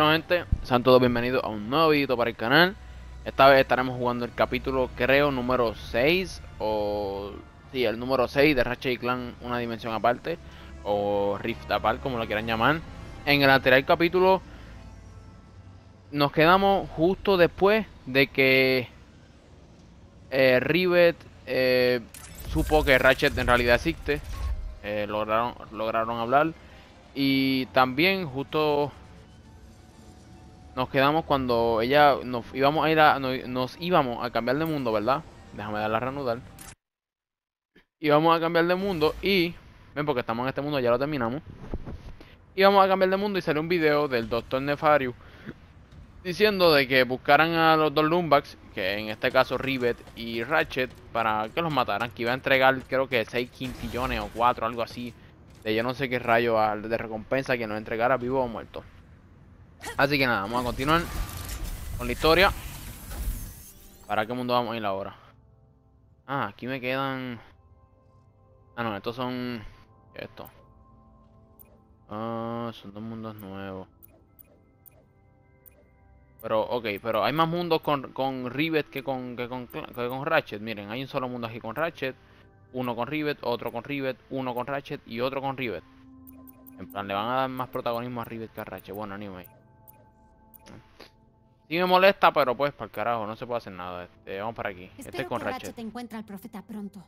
Bueno gente, sean todos bienvenidos a un nuevo video para el canal. Esta vez estaremos jugando el capítulo creo número 6 O... Sí, el número 6 de Ratchet y Clan Una Dimensión Aparte O Rift Apart como lo quieran llamar. En el anterior capítulo Nos quedamos justo después de que eh, Rivet eh, supo que Ratchet en realidad existe eh, lograron, lograron hablar. Y también justo nos quedamos cuando ella nos íbamos a ir a, nos, íbamos a cambiar de mundo, ¿verdad? Déjame darla a reanudar. Íbamos a cambiar de mundo y ven porque estamos en este mundo, ya lo terminamos. Íbamos a cambiar de mundo y salió un video del Doctor Nefariu diciendo de que buscaran a los dos Lumbax, que en este caso Rivet y Ratchet, para que los mataran, que iba a entregar creo que 6 quintillones o 4, algo así, de yo no sé qué rayo de recompensa que nos entregara vivo o muerto. Así que nada, vamos a continuar con la historia. ¿Para qué mundo vamos a ir ahora? Ah, aquí me quedan... Ah, no, estos son... Esto. Ah, son dos mundos nuevos. Pero, ok, pero hay más mundos con, con Rivet que con, que con, que con Ratchet. Miren, hay un solo mundo aquí con Ratchet. Uno con Rivet, otro con Rivet, uno con Ratchet y otro con Rivet. En plan, le van a dar más protagonismo a Rivet que a Ratchet. Bueno, anyway. Sí me molesta, pero pues, para el carajo, no se puede hacer nada. Este, vamos para aquí. este es con que Ratchet. Ratchet encuentra al profeta pronto.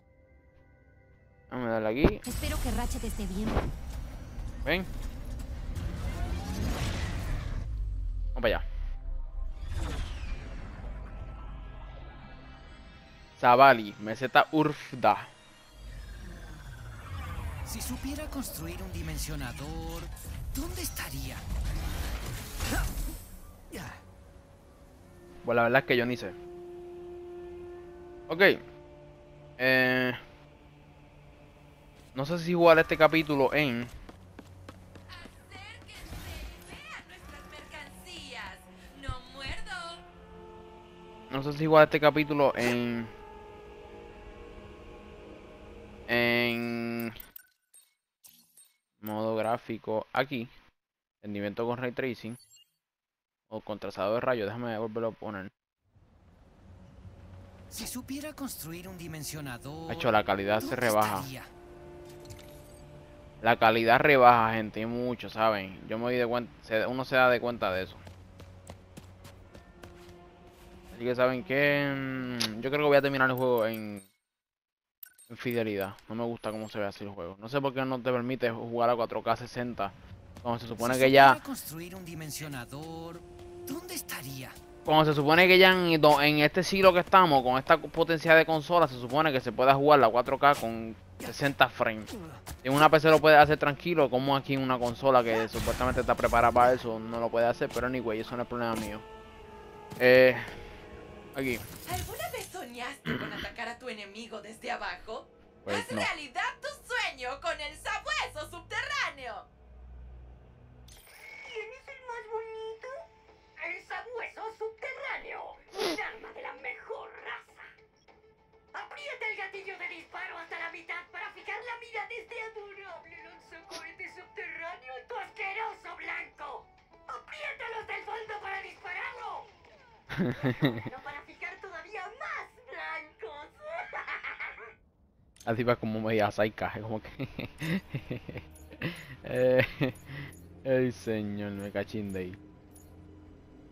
Vamos a darle aquí. Espero que Ratchet esté bien. Ven. Vamos para allá. Zavali, meseta Urfda. Si supiera construir un dimensionador, ¿dónde estaría? Pues la verdad es que yo ni sé. Ok. Eh, no sé si jugar este capítulo en... No sé si jugar este capítulo en... En... Modo gráfico aquí. Rendimiento con Ray Tracing. O con trazado de rayos, déjame volverlo a poner. Si supiera construir un dimensionador. hecho, la calidad se rebaja. La calidad rebaja, gente, y mucho, ¿saben? Yo me doy de cuenta, uno se da de cuenta de eso. Así que saben que mm, yo creo que voy a terminar el juego en, en fidelidad. No me gusta cómo se ve así el juego. No sé por qué no te permite jugar a 4K 60. Cuando se supone que ya construir un dimensionador ¿Dónde estaría? Cuando se supone que ya en, este siglo que estamos, con esta potencia de consola, se supone que se pueda jugar la 4K con 60 frames. En una PC lo puede hacer tranquilo, como aquí en una consola que supuestamente está preparada para eso, no lo puede hacer, pero anyway, eso no es problema mío. Eh, aquí. ¿Alguna vez soñaste con atacar a tu enemigo desde abajo? Pues ¿Es realidad tu sueño con el sabueso subterráneo? Gatillo de disparo hasta la mitad para fijar la mira de este adorable lanzacohete subterráneo en tu asqueroso blanco. Apriétalos del fondo para dispararlo. No para fijar todavía más blancos. Así va como media saica, como que... eh, el señor, me cachín de ahí.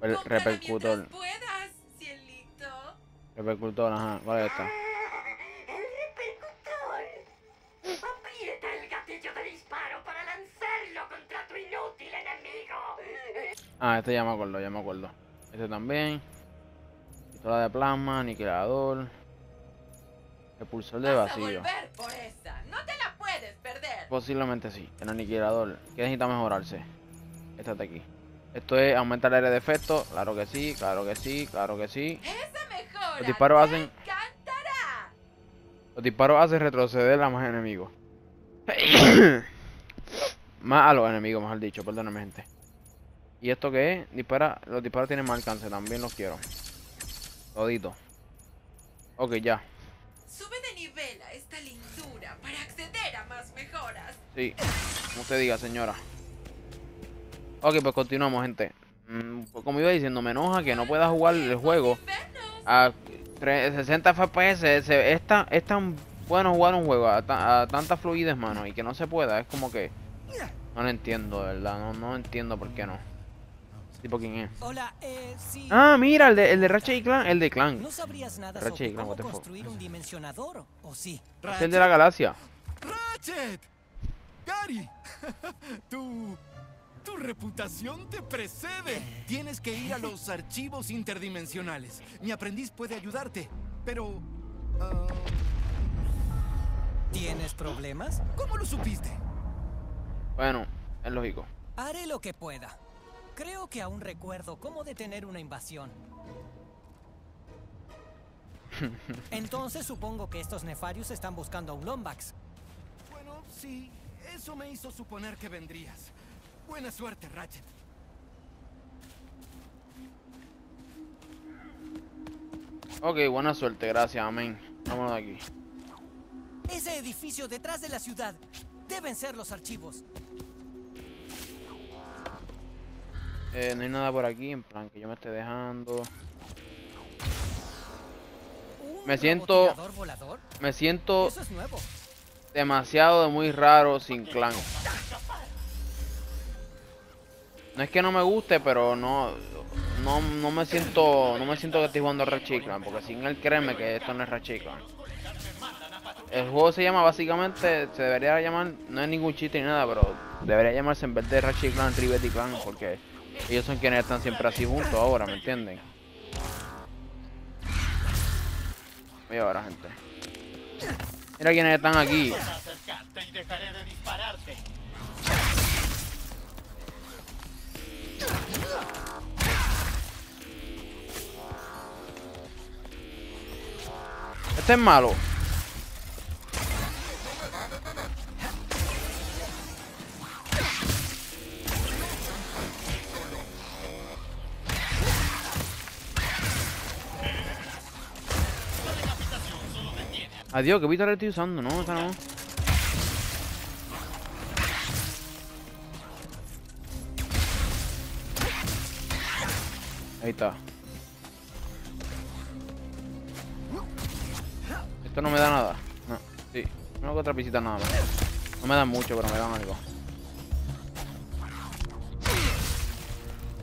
El repercutor. Puedas, cielito. Repercutor, ajá. ¿Cuál es esta? Ah, este ya me acuerdo, ya me acuerdo. Este también. Pistola de plasma, aniquilador. Repulsor de vacío. por esa. No te la puedes perder. Posiblemente sí. El aniquilador. ¿Qué necesita mejorarse? Esta de aquí. Esto es aumentar el área de efecto. Claro que sí, claro que sí, claro que sí. Los disparos hacen. Los disparos hacen retroceder a más enemigos. más a los enemigos, mejor dicho, perdóname gente. ¿Y esto qué es? Dispara, los disparos tienen más alcance, también los quiero. Todito. Ok, ya. Sube de nivel a esta lindura para acceder a más mejoras. Sí, como usted diga, señora. Ok, pues continuamos, gente. mm, pues como iba diciendo, me enoja que no pueda jugar el juego a tre- 60 FPS. es, tan, es tan bueno jugar un juego a, ta- a tanta fluidez, mano, y que no se pueda. Es como que no lo entiendo, de verdad. No, no entiendo por qué no. Tipo quién es. Hola, eh, sí. Ah, mira, el de, el de Ratchet y Clan, el de Clan. ¿No sabrías nada Ratchet sobre y Clank, cómo construir un dimensionador? ¿O sí? Es el de la galaxia. ¡Ratchet! ¡Gary! tu. Tu reputación te precede. Tienes que ir a los archivos interdimensionales. Mi aprendiz puede ayudarte. Pero. ah, ¿Tienes problemas? ¿Cómo lo supiste? Bueno, es lógico. Haré lo que pueda. Creo que aún recuerdo cómo detener una invasión. Entonces supongo que estos nefarios están buscando a un Lombax. Bueno, sí. Eso me hizo suponer que vendrías. Buena suerte, Ratchet. Ok, buena suerte, gracias, amén. Vámonos de aquí. Ese edificio detrás de la ciudad. Deben ser los archivos. Eh, no hay nada por aquí, en plan que yo me esté dejando. ¿Un Me siento-? Me siento demasiado de muy raro sin clan. No es que no me guste, pero no, no, no me siento, no me siento que estoy jugando Ratchet y Clank, porque sin él créeme que esto no es Ratchet. El juego se llama básicamente, se debería llamar, no es ningún chiste ni nada, pero debería llamarse en vez de Ratchet Rivet y Clan, porque ellos son quienes están siempre así juntos ahora, ¿me entienden? Oye ahora, gente. Mira quiénes están aquí. Este es malo. Adiós, que pistola estoy usando, no, no. Ahí está. Esto no me da nada. No, sí. No hago otra visita nada. No me dan mucho, pero me dan algo.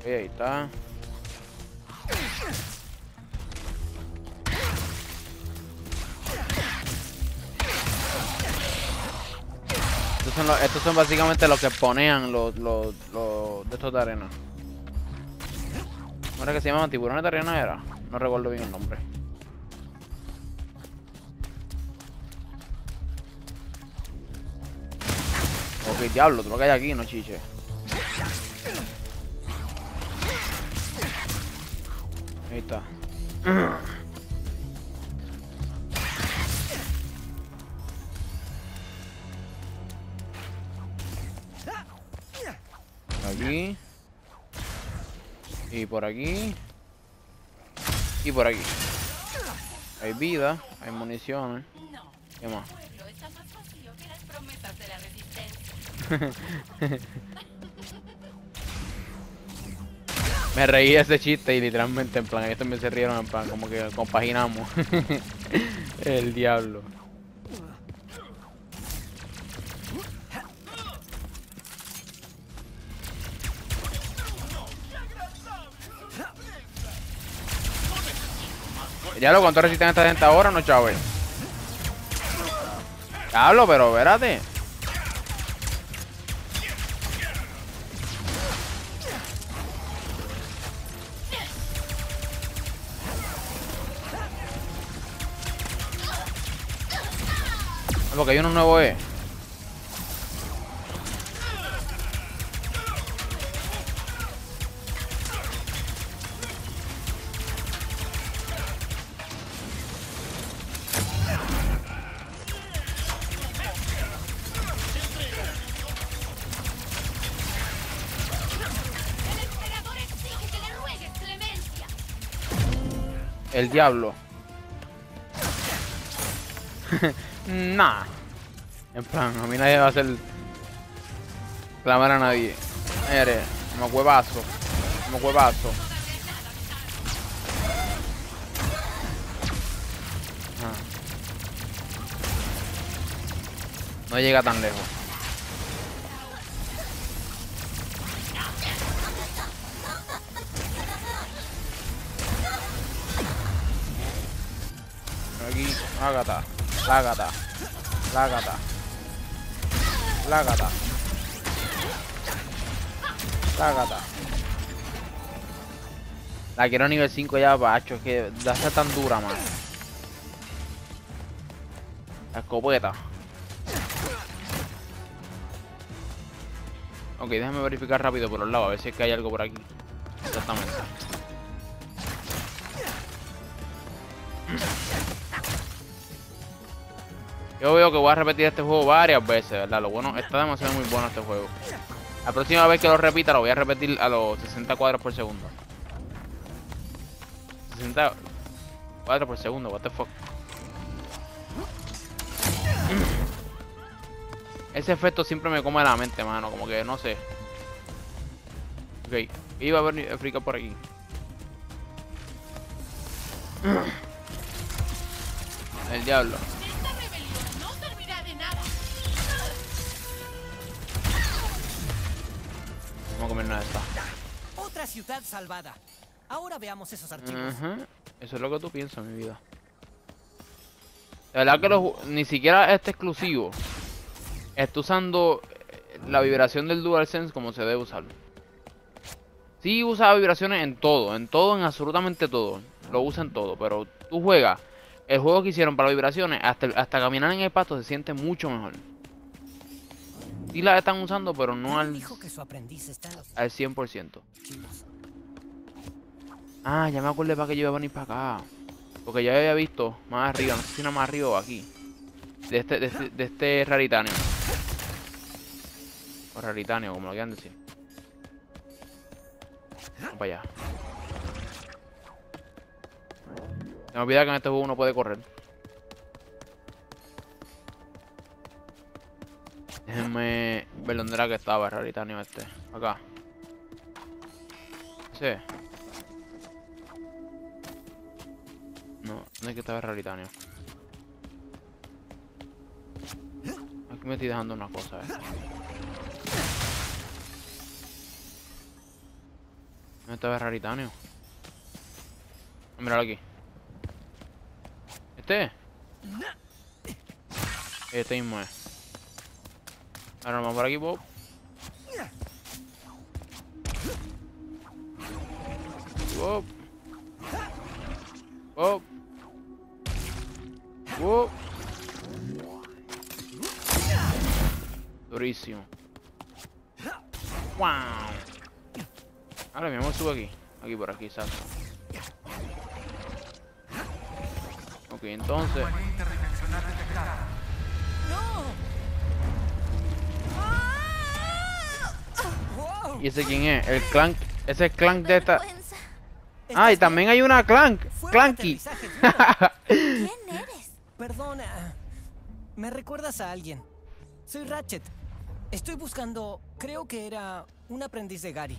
Ahí está. Estos son básicamente los que ponean los, los, los de estos de arena. ¿Cómo era que se llamaban? ¿Tiburones de arena era? No recuerdo bien el nombre. Ok, diablo, tú lo que hay aquí, no chiche. Ahí está. Y por aquí. Y por aquí. Hay vida, hay municiones. ¿Qué más? Me reí ese chiste y literalmente en plan, ellos también se rieron en plan, como que compaginamos. El diablo. Diablo, ¿cuánto resisten esta gente ahora, no, chaval? Diablo, pero espérate. Porque hay uno nuevo, eh. El diablo. nah. En plan, a mí nadie va a hacer clamar a nadie. Eres, como huevazo. Como huevazo. Ah. No llega tan lejos. Lágata, lágata, lágata, lágata, lágata. La quiero a nivel 5 ya, bacho, es que de ser tan dura, man. La escopeta. Ok, déjame verificar rápido por los lados, a ver si es que hay algo por aquí. Exactamente. Yo veo que voy a repetir este juego varias veces, ¿verdad? Lo bueno, está demasiado muy bueno este juego. La próxima vez que lo repita lo voy a repetir a los 60 cuadros por segundo. 60 cuadros por segundo, what the fuck. Ese efecto siempre me come la mente, mano, como que no sé. Ok, iba a venir África por aquí. El diablo. Ciudad salvada. Ahora veamos esos archivos. Eso es lo que tú piensas, mi vida. De verdad que los ni siquiera este exclusivo está usando eh, la vibración del DualSense como se debe usar. Sí usa vibraciones en todo, en todo, en absolutamente todo. Lo usa en todo, pero tú juegas el juego que hicieron para vibraciones, hasta, hasta caminar en el pasto se siente mucho mejor. Sí las están usando, pero no ¿Quién al, al 100%. archivos? Ah, ya me acordé para que yo iba a venir para acá. Porque ya había visto más arriba, no sé si era más arriba o aquí. De este, de este, de este raritanio. O raritanio, como lo quieran decir. Vamos para allá. Se me olvida que en este juego uno puede correr. Déjenme ver dónde era que estaba el raritanio este. Acá. Sí. No, no es que estaba el raritanio. Aquí me estoy dejando una cosa, eh. ¿Dónde estaba el raritanio? Míralo aquí. ¿Este? Este mismo es. Ahora vamos por aquí, Bob. Bob. Bob. Bob. Durísimo. Wow. Ahora mismo sube aquí. Aquí por aquí, exacto. Ok, entonces. ¿Y ese quién es? El clank. Ese es clank de esta. Vergüenza. Ah, y ¿Estás también hay una clank. Clanky. ¿Quién eres? Perdona. Me recuerdas a alguien. Soy Ratchet. Estoy buscando, creo que era un aprendiz de Gary.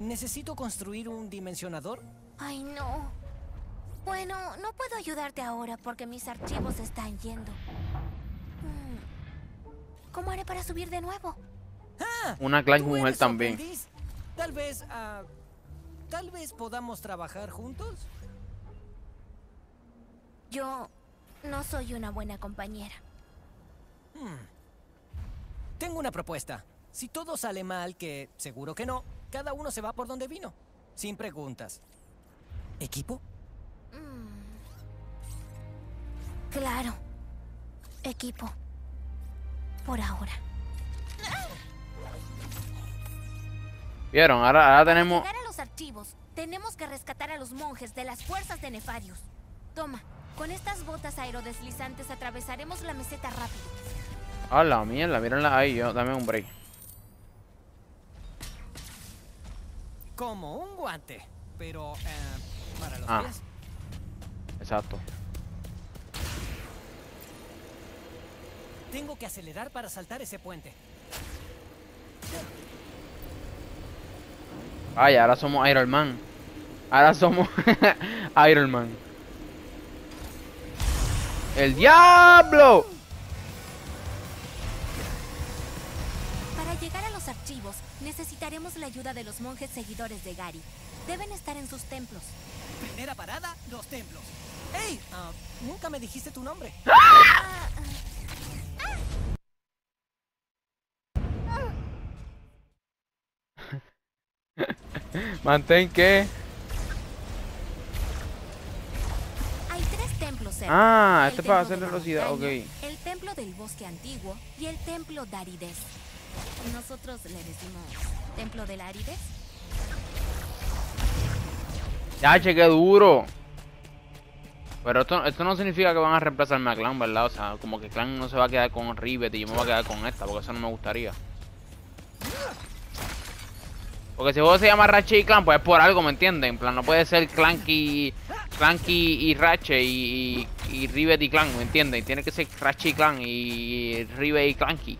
Necesito construir un dimensionador. Ay, no. Bueno, no puedo ayudarte ahora porque mis archivos están yendo. Hmm. ¿Cómo haré para subir de nuevo? ¡Ah! Una clank ¿Tú mujer también. aprendiz? Tal vez, ah, tal vez podamos trabajar juntos. Yo no soy una buena compañera. Hmm. Tengo una propuesta. Si todo sale mal, que seguro que no, cada uno se va por donde vino, sin preguntas. ¿Equipo? Mm. Claro. Equipo. Por ahora. ¿Vieron? Ahora, ahora tenemos. Para llegar a los archivos, tenemos que rescatar a los monjes de las fuerzas de Nefarius. Toma, con estas botas aerodeslizantes atravesaremos la meseta rápido. Ah, la mierda, mírenla ahí, yo, dame un break. Como un guante, pero eh, para los Ah. pies. Exacto. Tengo que acelerar para saltar ese puente. Vaya, ahora somos Iron Man. Ahora somos Iron Man. ¡El diablo! Para llegar a los archivos, necesitaremos la ayuda de los monjes seguidores de Gary. Deben estar en sus templos. Primera parada, los templos. ¡Ey! Ah, nunca me dijiste tu nombre. Mantén que. Hay tres templos cerca. Ah, este para hacer velocidad, ok. El templo del bosque antiguo y el templo de Arides. Nosotros le decimos templo de la Arides. Ya, che, qué duro. Pero esto, esto no significa que van a reemplazarme a Clan, ¿verdad? O sea, como que Clan no se va a quedar con Rivet y yo me voy a quedar con esta, porque eso no me gustaría. Porque si el juego se llama Ratchet y Clan, pues es por algo, ¿me entienden? En plan, no puede ser Clanky, Clanky y Ratchet y, y, y Rivet y Clan, ¿me entienden? Tiene que ser Ratchet y Clan y Rivet y Clanky.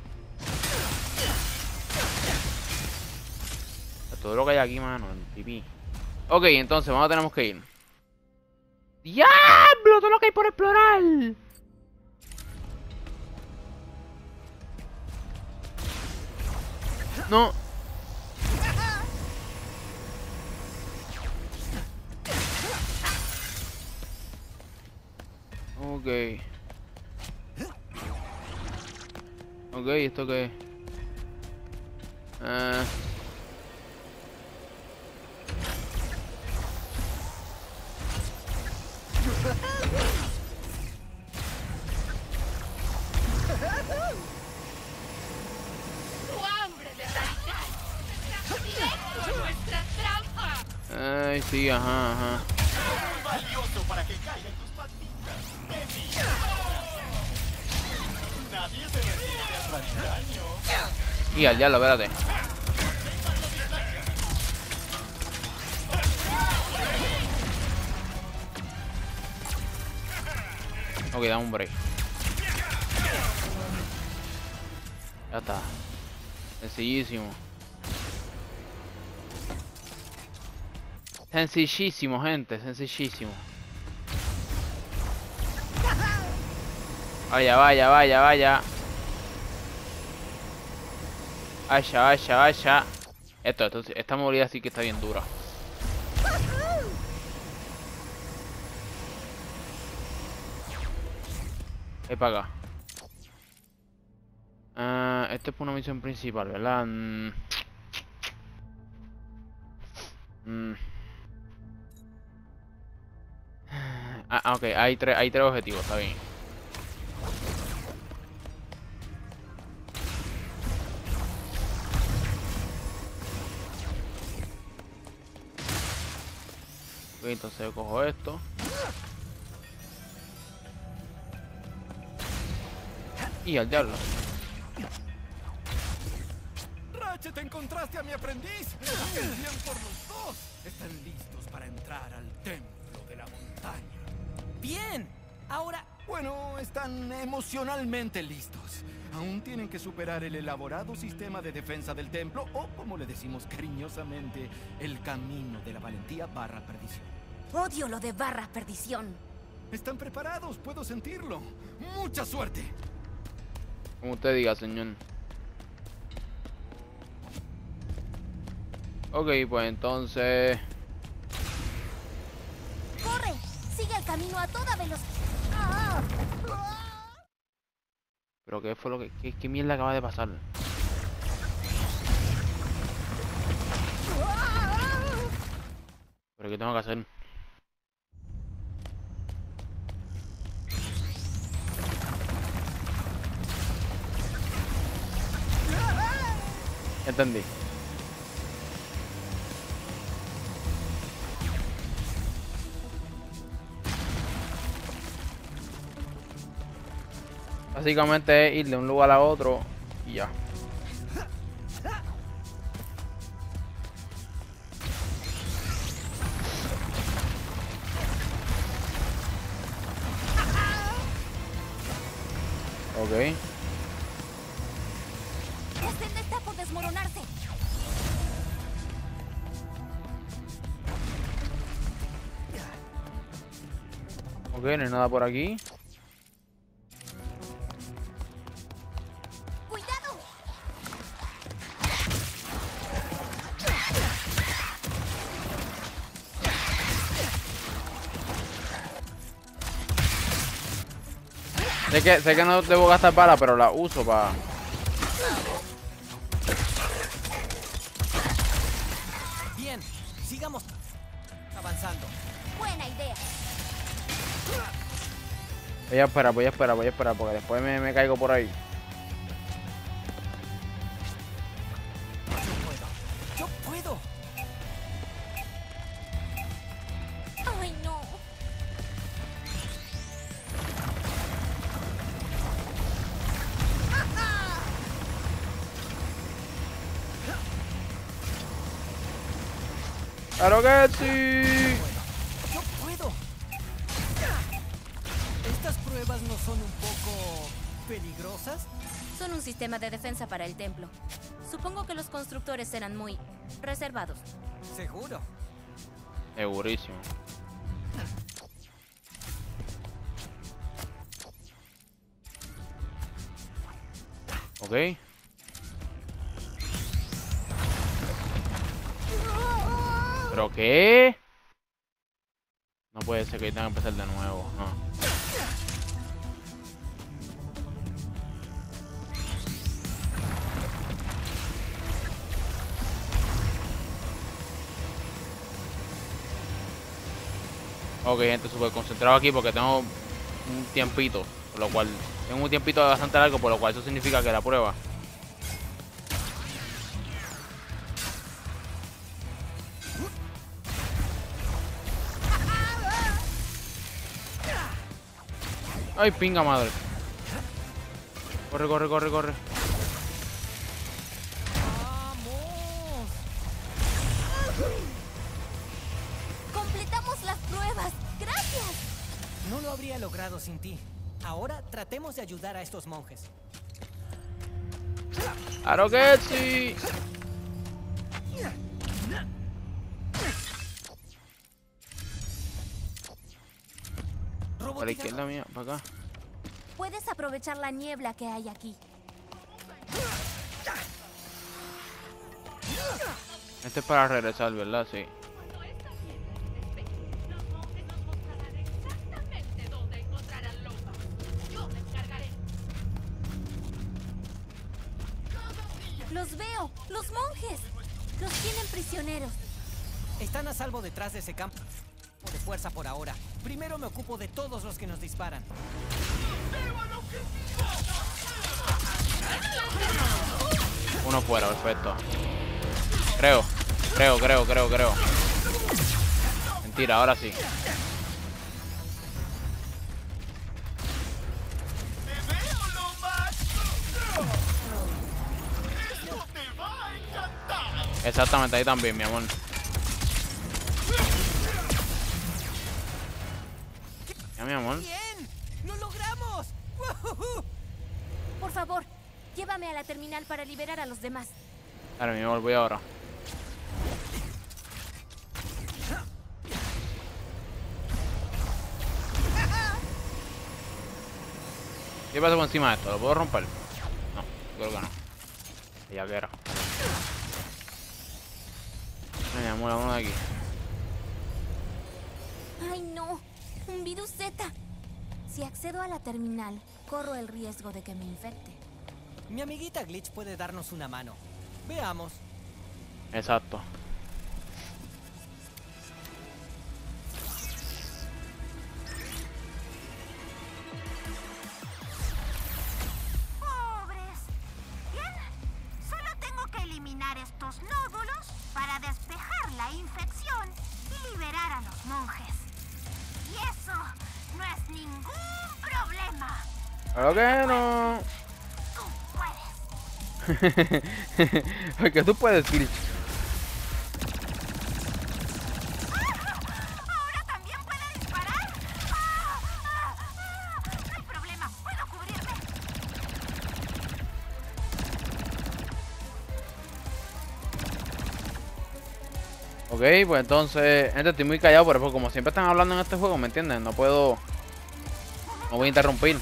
Todo lo que hay aquí, mano, en pipí. Ok, entonces, ¿dónde tenemos que ir? ¡Diablo! Todo lo que hay por explorar. No. Ok. Ok, ¿esto qué es? Ah. ¡Tu hambre de radical! ¡Directo a nuestra trampa! Ay, sí, ajá, ajá. valioso para que caiga Y al diablo, espérate. Ok, dame un break. Ya está. Sencillísimo. Sencillísimo, gente, sencillísimo. Vaya, vaya, vaya, vaya. Vaya, vaya, vaya. Esto, esto, esta movilidad sí que está bien dura. Es para acá. Ah, esto es por una misión principal, ¿verdad? Mm. Mm. Ah, ok, hay tres, hay tres objetivos, está bien. Entonces yo cojo esto. Y al diablo. Ratchet, encontraste a mi aprendiz. Bien por los dos. Están listos para entrar al templo de la montaña. Bien. Ahora, Bueno, están emocionalmente listos. Aún tienen que superar el elaborado sistema de defensa del templo, o como le decimos cariñosamente, el camino de la valentía barra perdición. Odio lo de barra perdición. ¿Están preparados? Puedo sentirlo. ¡Mucha suerte! Como usted diga, señor. Ok, pues entonces... ¡Corre! Sigue el camino a toda velocidad. ¡Ah! ¿Pero qué fue lo que... ¿Qué, qué mierda acaba de pasar? ¿Pero qué tengo que hacer? Entendí. Básicamente es ir de un lugar a otro y ya. Ok, no hay nada por aquí. Sé que, sé que no debo gastar balas, pero la uso para... Voy a esperar, voy a esperar, voy a esperar, porque después me, me caigo por ahí. Yo puedo. ¡Ay, no! ¡Claro que sí! Para el templo. Supongo que los constructores eran muy reservados. Seguro. Segurísimo. Ok. ¿Pero qué? No puede ser que tenga que empezar de nuevo. No. Ok, gente, súper concentrado aquí porque tengo un tiempito, por lo cual tengo un tiempito bastante largo, por lo cual eso significa que la prueba. Ay, pinga madre. Corre, corre, corre, corre. Tratemos de ayudar a estos monjes. ¡Claro que sí! Para la izquierda mía, para acá. Puedes aprovechar la niebla que hay aquí. Este es para regresar, ¿verdad? Sí. Prisioneros. Están a salvo detrás de ese campo de fuerza por ahora. Primero me ocupo de todos los que nos disparan. Uno fuera, perfecto. Creo, creo, creo, creo, creo. Mentira, ahora sí. Exactamente, ahí también, mi amor. Ya, mi amor. ¡Bien! ¡Lo logramos! Por favor, llévame a la terminal para liberar a los demás. Ahora, mi amor, voy ahora. ¿Qué pasa por encima de esto? ¿Lo puedo romper? No, creo que no. Ya que era. Amor, vámonos de aquí. ¡Ay, no! ¡Un virus Z! Si accedo a la terminal, corro el riesgo de que me infecte. Mi amiguita Glitch puede darnos una mano. Veamos. Exacto. Claro que no. Porque tú puedes, cubrirme. Ok, pues entonces, gente, estoy muy callado, pero pues como siempre están hablando en este juego, ¿me entienden? No puedo No voy a interrumpir.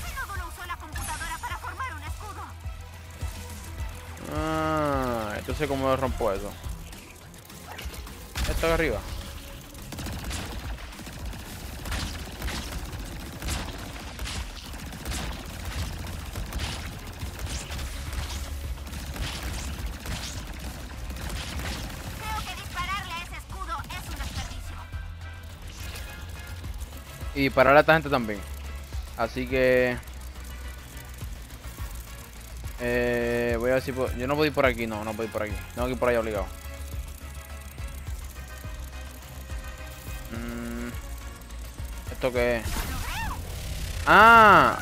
Entonces cómo rompo eso. Esto de arriba. Creo que dispararle a ese escudo es un desperdicio. Y parar a esta gente también. Así que... Eh, voy a ver si puedo... Yo no puedo ir por aquí, no, no puedo ir por aquí. Tengo que ir por allá obligado. Mm, ¿Esto qué es? ¡Ah!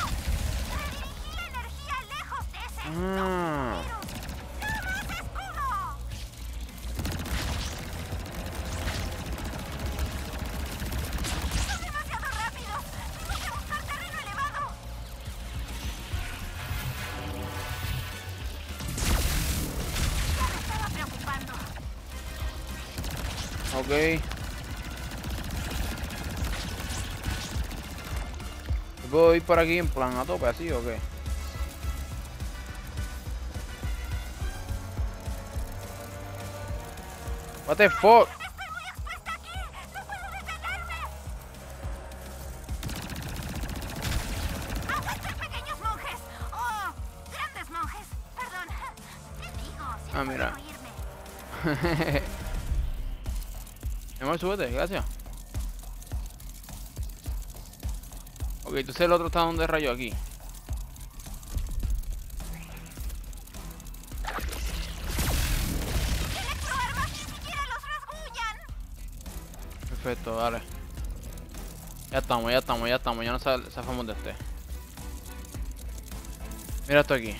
Por aquí en plan a tope así o qué? What the fuck? Estoy muy expuesta aquí. No Ok, entonces el otro está donde rayo aquí. Perfecto, dale. Ya estamos, ya estamos, ya estamos. Ya no sal- zafamos de este. Mira esto aquí.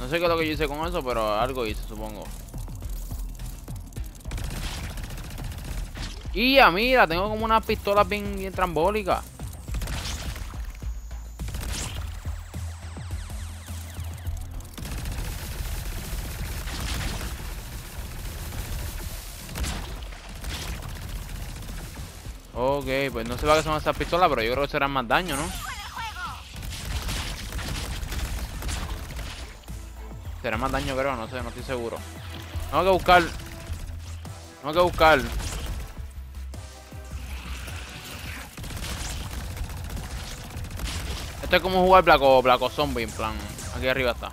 No sé qué es lo que yo hice con eso, pero algo hice, supongo. Y ya, mira, tengo como unas pistolas bien, bien trambólicas. Ok, pues no sé para qué son esas pistolas, pero yo creo que serán más daño, ¿no? Será más daño, creo, no sé, no estoy seguro. Tengo que buscar. Tengo que buscar. Esto es como jugar Black o Black o Zombie, en plan. Aquí arriba está.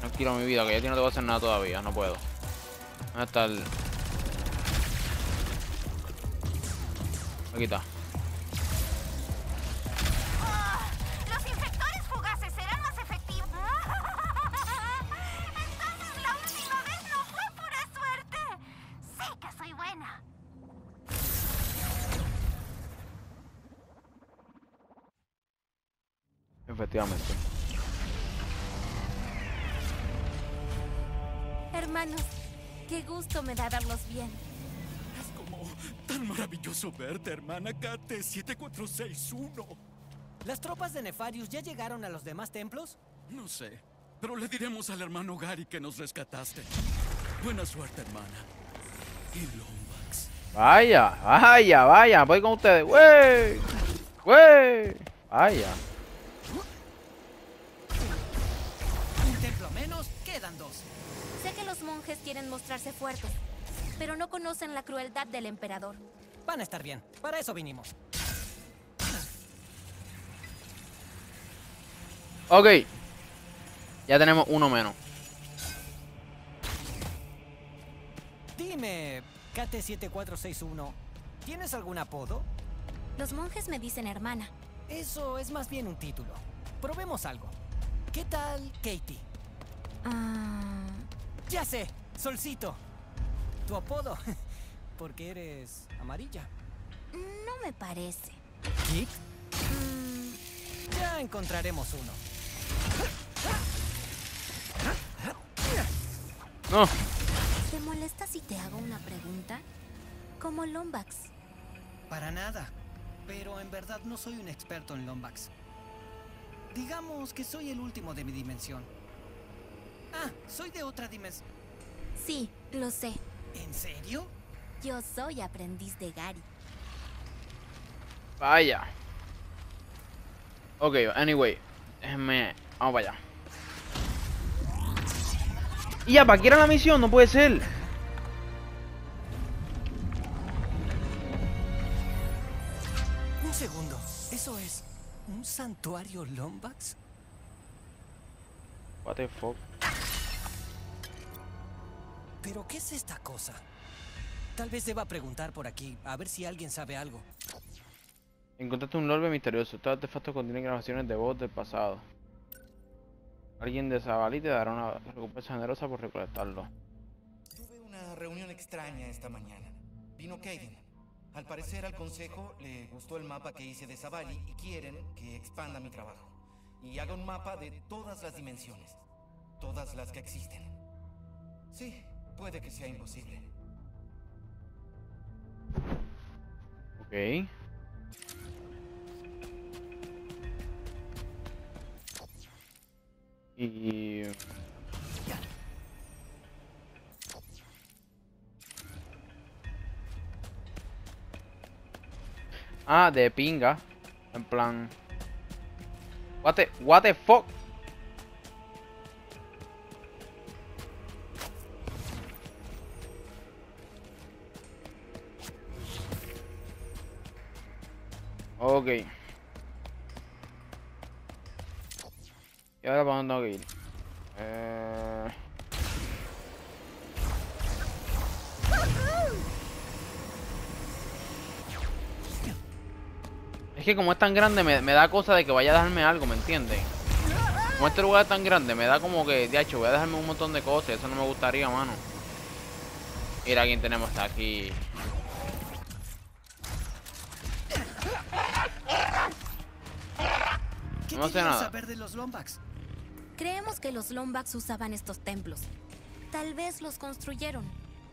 Tranquilo, mi vida, que ya no te voy a hacer nada todavía, no puedo. ¿Dónde está el...? Aquí está. Me da verlos bien. Es como tan maravilloso verte, hermana KT-7461. ¿Las tropas de Nefarius ya llegaron a los demás templos? No sé, pero le diremos al hermano Gary que nos rescataste. Buena suerte, hermana. Y Lombax. Vaya, vaya, vaya, voy con ustedes. ¡Wey! ¡Wey! Vaya. Monjes quieren mostrarse fuertes, pero no conocen la crueldad del emperador. Van a estar bien. Para eso vinimos. Ok. Ya tenemos uno menos. Dime, KT-7461, ¿tienes algún apodo? Los monjes me dicen hermana. Eso es más bien un título. Probemos algo. ¿Qué tal Katie? Ah, Ya sé, Solcito. Tu apodo. Porque eres amarilla. no me parece. ¿Kit? Mm, Ya encontraremos uno. No. ¿Te molesta si te hago una pregunta? Como Lombax. Para nada. pero en verdad no soy un experto en Lombax. Digamos que soy el último de mi dimensión. Ah, soy de otra dimensión. Sí, lo sé. ¿En serio? Yo soy aprendiz de Gary. Vaya. Ok, anyway. Déjenme. Vamos para allá. Y ya, ¿para qué era la misión? No puede ser. Un segundo. ¿Eso es un santuario Lombax? What the fuck. ¿Pero qué es esta cosa? Tal vez deba preguntar por aquí, a ver si alguien sabe algo. Encontraste un orbe misterioso. Este artefacto contiene grabaciones de voz del pasado. Alguien de Zabalí te dará una recompensa generosa por recolectarlo. Tuve una reunión extraña esta mañana. Vino Kaden. Al parecer al consejo le gustó el mapa que hice de Zavali y quieren que expanda mi trabajo. Y haga un mapa de todas las dimensiones. Todas las que existen. Sí, puede que sea imposible. Ok. Y... Ah, de pinga. En plan... What the, what the fuck? Ok. ¿Y ahora para dónde tengo que ir? Eh... Es que como es tan grande me, da cosa de que vaya a dejarme algo, ¿me entienden? Como este lugar es tan grande, me da como que, de hecho, voy a dejarme un montón de cosas, eso no me gustaría, mano. Mira quién tenemos hasta aquí. ¿Qué No sé nada. saber de los Lombax? Creemos que los Lombax usaban estos templos. Tal vez los construyeron.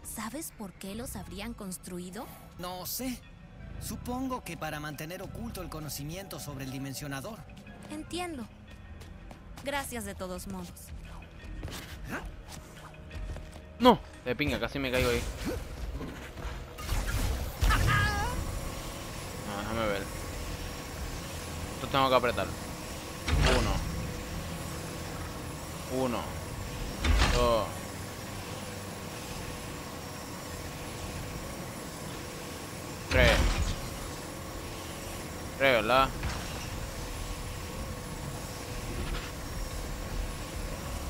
¿Sabes por qué los habrían construido? No sé. Supongo que para mantener oculto el conocimiento sobre el dimensionador. Entiendo. Gracias de todos modos. No, de pinga, casi me caigo ahí. No, déjame ver. Esto tengo que apretar. Uno. Dos. Tres. Tres, ¿verdad?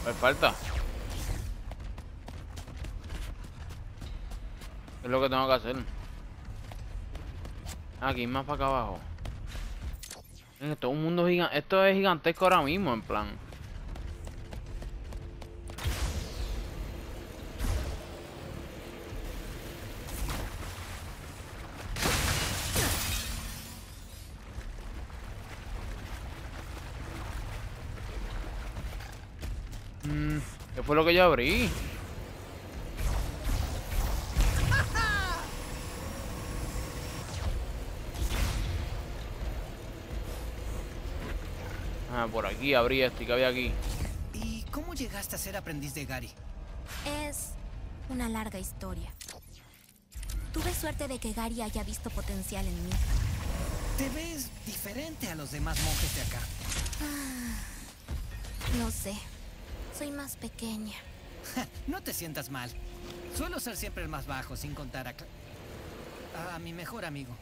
Me falta. ¿Qué es lo que tengo que hacer? Aquí más para acá abajo. Esto es un mundo gigante. Esto es gigantesco ahora mismo, en plan. Fue lo que yo abrí? Ah, por aquí abrí esto y que había aquí. ¿Y cómo llegaste a ser aprendiz de Gary? Es una larga historia. Tuve suerte de que Gary haya visto potencial en mí. Te ves diferente a los demás monjes de acá. No sé. Soy más pequeña. no te sientas mal. Suelo ser siempre el más bajo, sin contar a, Cla- a mi mejor amigo.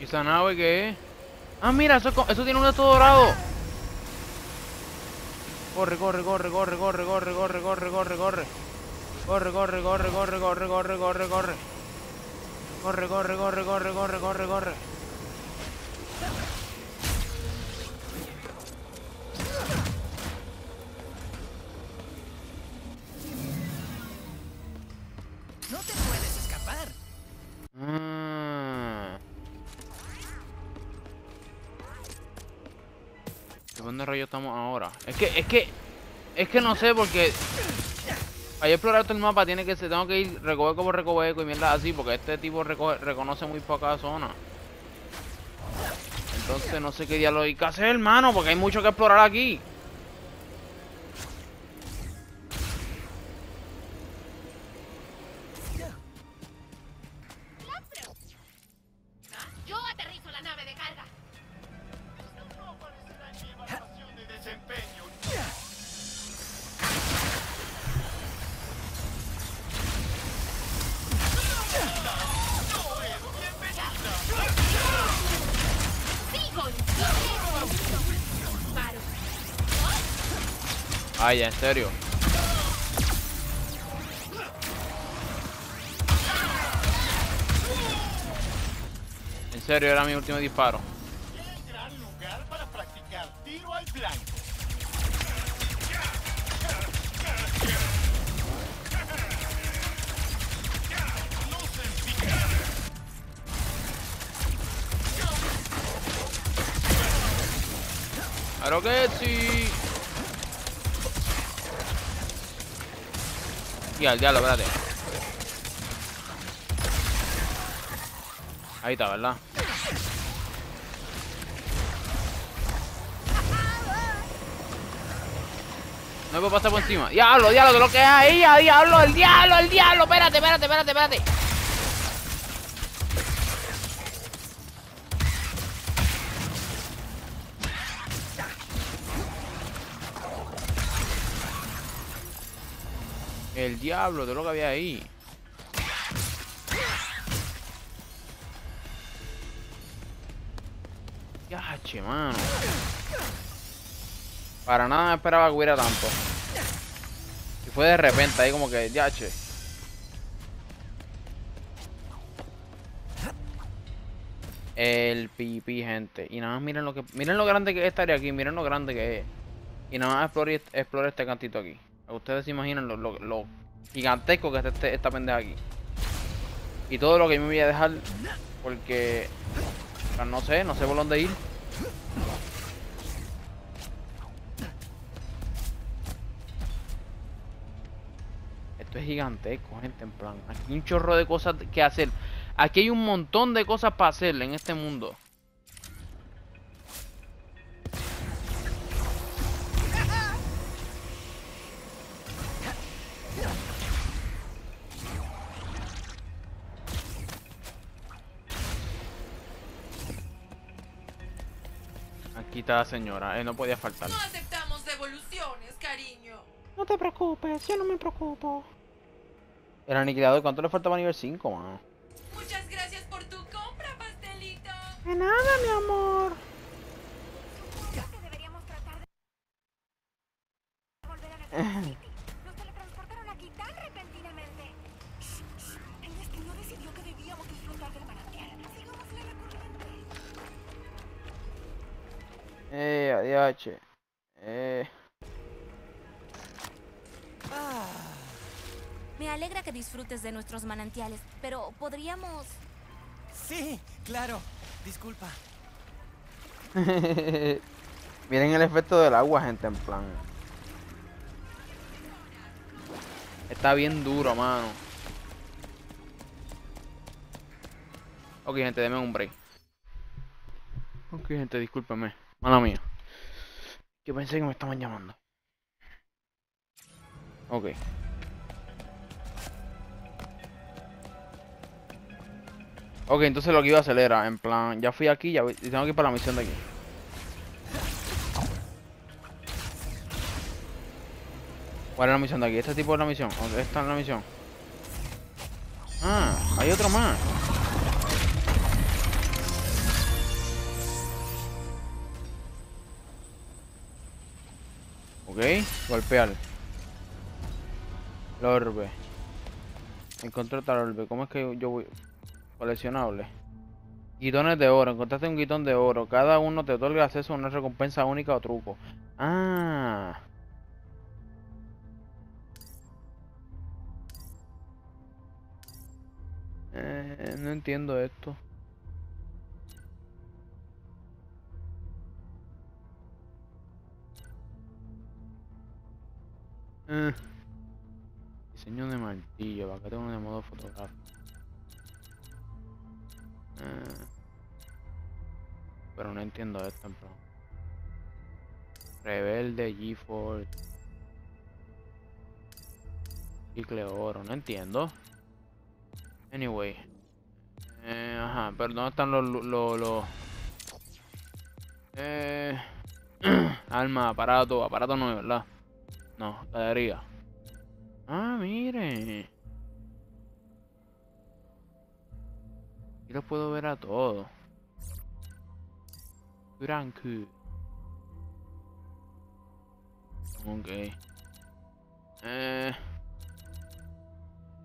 ¿Y esa nave qué es? Ah, mira, eso, eso tiene un dato dorado. Corre, corre, corre, corre, corre, corre, corre, corre, corre, corre. Corre, corre, corre, corre, corre, corre, corre, corre. Corre, corre, corre, corre, corre, corre, corre. No dónde rayo estamos ahora? Es que, es que, es que no sé porque... Para explorar todo el mapa tiene que ser, tengo que ir recoveco por recoveco y mierda así, porque este tipo reconoce muy poca zona. Entonces no sé qué diablo hay que hacer, hermano, porque hay mucho que explorar aquí. Ay, ya, en serio. En serio, era mi último disparo. Qué gran lugar para Y al diablo, espérate. Ahí está, ¿verdad? No puedo pasar por encima. Diablo, diablo, que lo que hay ahí, ah, diablo, el diablo, el diablo. Espérate, espérate, espérate, espérate. El diablo, de lo que había ahí. Yache, mano. Para nada me esperaba que hubiera tanto. Y fue de repente ahí como que, yache. El pipí, gente. Y nada más miren lo que. Miren lo grande que es esta área aquí. Miren lo grande que es. Y nada más explore, explore este cantito aquí. Ustedes se imaginan lo, gigantesco que es este- esta pendeja aquí. Y todo lo que me voy a dejar. Porque. no sé, no sé por dónde ir. Esto es gigantesco, gente, en plan. Aquí hay un chorro de cosas que hacer. Aquí hay un montón de cosas para hacer en este mundo. La señora, eh, no podía faltar. No aceptamos devoluciones, cariño. No te preocupes, yo no me preocupo. El aniquilador, ¿cuánto le faltaba a nivel 5, mano? Muchas gracias por tu compra, pastelito. De nada, mi amor. Supongo que deberíamos tratar de volver a Eh. Eh. Me alegra que disfrutes de nuestros manantiales, pero podríamos... Sí, claro. Disculpa. Miren el efecto del agua, gente, en plan. Está bien duro, mano. Ok, gente, denme un break. Ok, gente, discúlpenme. Mala mía. Yo pensé que me estaban llamando. Ok. Ok, entonces lo que iba a hacer era, en plan, ya fui aquí, ya y tengo que ir para la misión de aquí. ¿Cuál es la misión de aquí? ¿Este tipo es la misión? ¿O esta es la misión? Ah, hay otro más. Ok, golpear. El orbe. Encontré tal orbe. ¿Cómo es que yo voy? Coleccionable. Guitones de oro. Encontraste un guitón de oro. Cada uno te otorga acceso a una recompensa única o truco. Ah. Eh, no entiendo esto. Eh. Diseño de martillo, acá tengo uno de modo fotográfico. Eh, pero no entiendo esto en plan. Rebelde, GeForce. Chicle oro, no entiendo. Anyway. Eh, ajá, pero ¿dónde están los... los, los, Eh... Alma, aparato, aparato no, ¿verdad? No, galería. Ah, mire. Aquí los puedo ver a todos. Franku. Ok. Eh,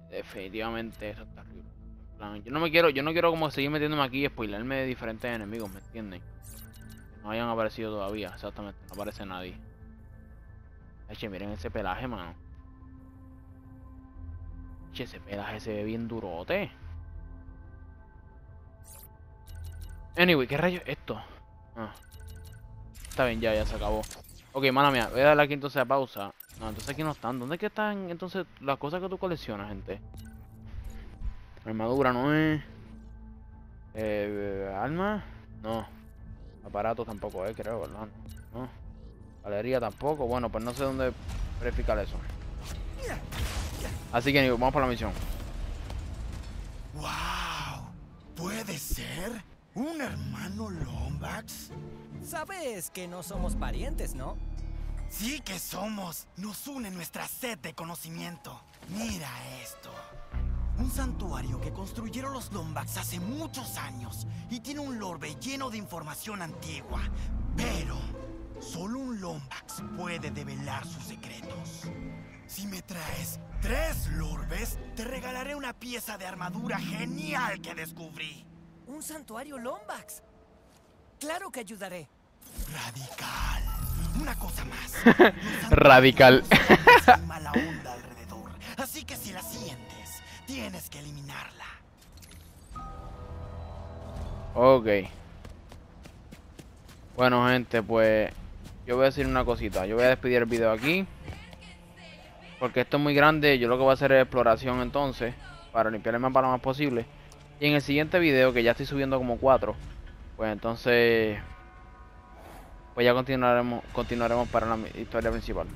definitivamente eso está horrible. Yo no me quiero, yo no quiero como seguir metiéndome aquí y spoilerme de diferentes enemigos, ¿me entienden? Que no hayan aparecido todavía, exactamente, no aparece nadie. Eche, miren ese pelaje, mano. Eche, ese pelaje se ve bien durote. Anyway, ¿qué rayos es esto? Ah. Está bien, ya, ya se acabó. Ok, mala mía, voy a darle aquí entonces a pausa. No, entonces aquí no están. ¿Dónde es que están entonces las cosas que tú coleccionas, gente? Armadura no es. Eh, arma, no. Aparato tampoco es, creo, ¿verdad? No. Galería tampoco. Bueno, pues no sé dónde verificar eso. Así que vamos por la misión. ¡Wow! ¿Puede ser? ¿Un hermano Lombax? Sabes que no somos parientes, ¿no? Sí que somos. Nos une nuestra sed de conocimiento. Mira esto. Un santuario que construyeron los Lombax hace muchos años y tiene un lorbe lleno de información antigua. Pero solo un Lombax puede develar sus secretos. Si me traes tres lorbes, te regalaré una pieza de armadura genial que descubrí. Un santuario Lombax. Claro que ayudaré. Radical. Una cosa más. Radical. hay mala onda alrededor. Así que si la sientes, tienes que eliminarla. Ok. Bueno, gente, pues yo voy a decir una cosita. Yo voy a despedir el video aquí. Porque esto es muy grande. Yo lo que voy a hacer es exploración entonces. Para limpiar el mapa lo más posible. Y en el siguiente video, que ya estoy subiendo como cuatro. Pues entonces... Pues ya continuaremos, continuaremos para la historia principal.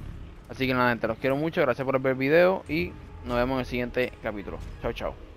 Así que nada, gente, los quiero mucho. Gracias por ver el video. Y nos vemos en el siguiente capítulo. Chao, chao.